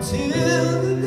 until